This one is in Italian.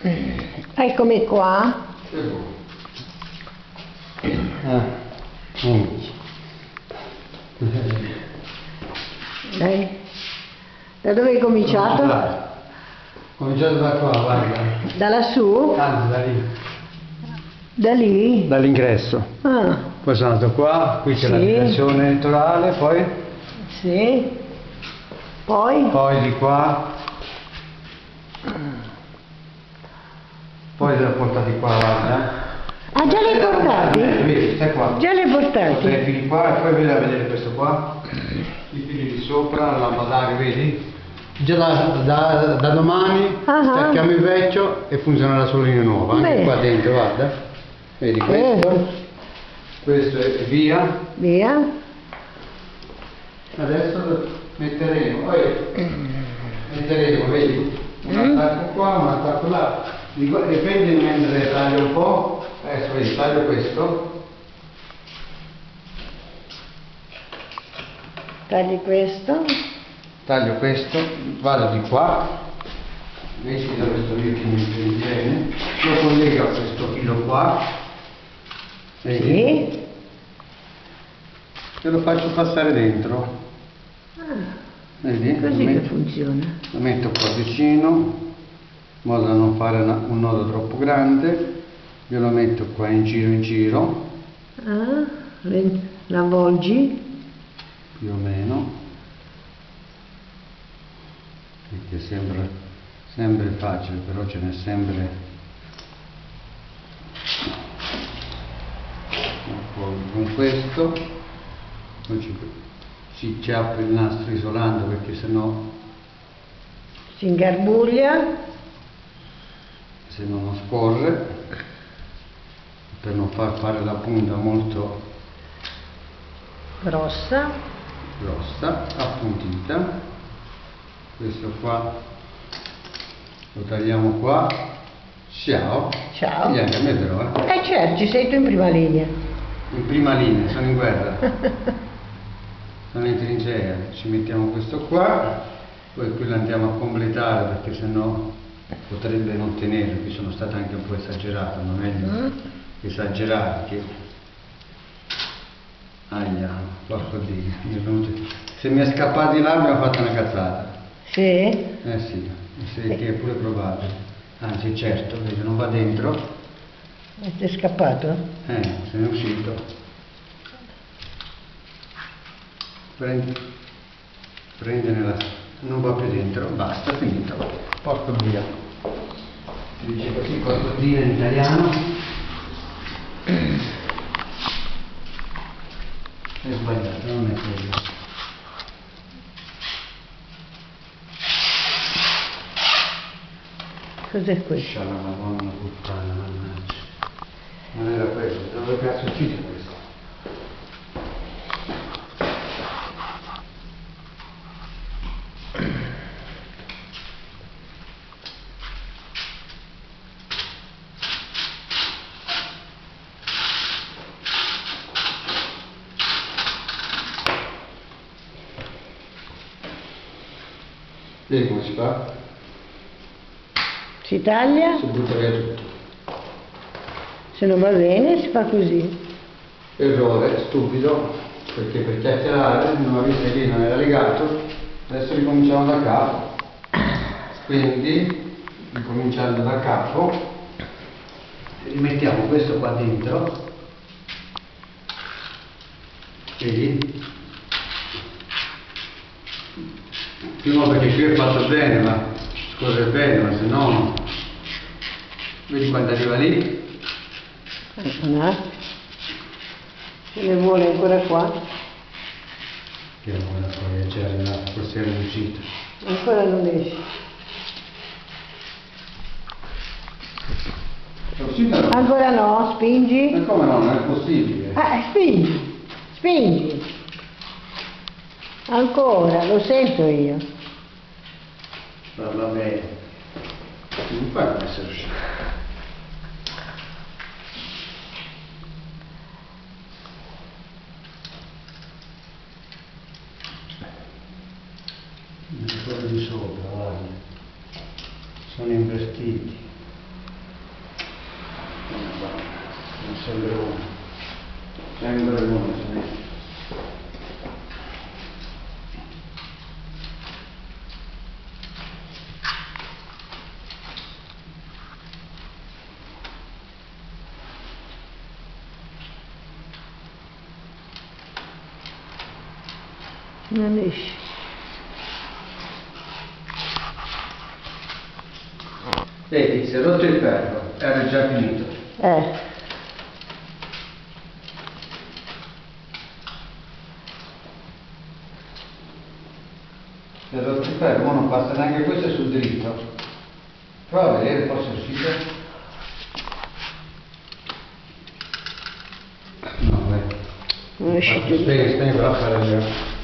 Eccomi qua. Ah. Dai. Da dove hai cominciato? Dai. Cominciato da qua, guarda. Da lassù? Anzi, da lì. Da lì? Dall'ingresso. Ah, Poi sono andato qua, qui c'è la Sì. direzione elettorale, poi, sì. Poi? poi di qua. Poi li ho portati qua, guarda. Ah, già li hai Eh, portati? Vedi, stai qua. Già li hai portati? fili qua e poi vieni a vedere questo qua. I fili di sopra, la lampadario, vedi? Già da, da- da domani Ah. stacchiamo il vecchio e funzionerà solo linea nuova. Anche Beh. qua dentro, guarda. Vedi questo? Eh, Questo è via. via. Adesso metteremo, poi metteremo, vedi? Un attacco qua, un attacco là. Dipende mentre taglio un po'. Adesso vedi, taglio questo. Tagli questo. taglio questo, vado di qua, vedi da questo filo che mi viene, lo collego a questo filo qua, vedi? Sì. E lo faccio passare dentro, Ah, vedi? così lo, che metto, funziona. lo metto qua vicino, in modo da non fare una- un nodo troppo grande, io lo metto qua in giro in giro, Ah, l'avvolgi. più o meno, perché sembra sempre facile, però ce n'è sempre con questo ci, ci ciappa il nastro isolando perché sennò Si ingarbuglia. Se no non scorre per non far fare la punta molto Grossa. grossa, appuntita. Questo qua lo tagliamo qua. Ciao. Ciao. Gli anche a me però, eh. Eh ci sei tu in prima linea. In prima linea, sono in guerra. sono in trincea. Ci mettiamo questo qua, poi qui lo andiamo a completare perché sennò potrebbe non tenere, qui sono stato anche un po' esagerato, non è Mm. esagerare che Aia, porco Dio, mi è venuto- Se mi è scappato di là mi ha fatto una cazzata. Sì? Eh sì, sì, che è pure probabile. Anzi certo, vedi, non va dentro, E ti è scappato? eh, se ne è uscito. Prendi, prendene la... non va più dentro, basta, finito. Porco via. Si dice così qualcosina in italiano. È sbagliato, non è quello. Cos'è questo? Sciala madonna puttana, mannaggia. Non era quello, dove cazzo è uscito questo? Vedi come si fa? Si taglia? Si butta via tutto. Se non va bene si fa così. Errore stupido, perché per chiacchierare non avete lì, non era legato, adesso ricominciamo da capo. Quindi, ricominciando da capo, rimettiamo questo qua dentro, vedi? Prima perché qui è fatto bene, ma scorre bene, ma se no, vedi quando arriva lì? Ecco, un attimo. Ce ne vuole ancora qua? Che non la poi già arrivato, forse era uscito. Ancora non esce. No? Ancora no, spingi. Ma come no? Non è possibile. Ah, spingi, spingi. Ancora, lo sento io parla bene. non pare non essere riuscito. Quello di sopra, guarda, sono invertiti. Non so, sembra uno, sembra uno, Non esce. Vedi, si è rotto il ferro, era già finito. Eh, Si è rotto il ferro, ma non passa neanche questo sul dritto. Prova a vedere, forse è uscito. No, beh. non è uscito. Spiega, spiega per fare il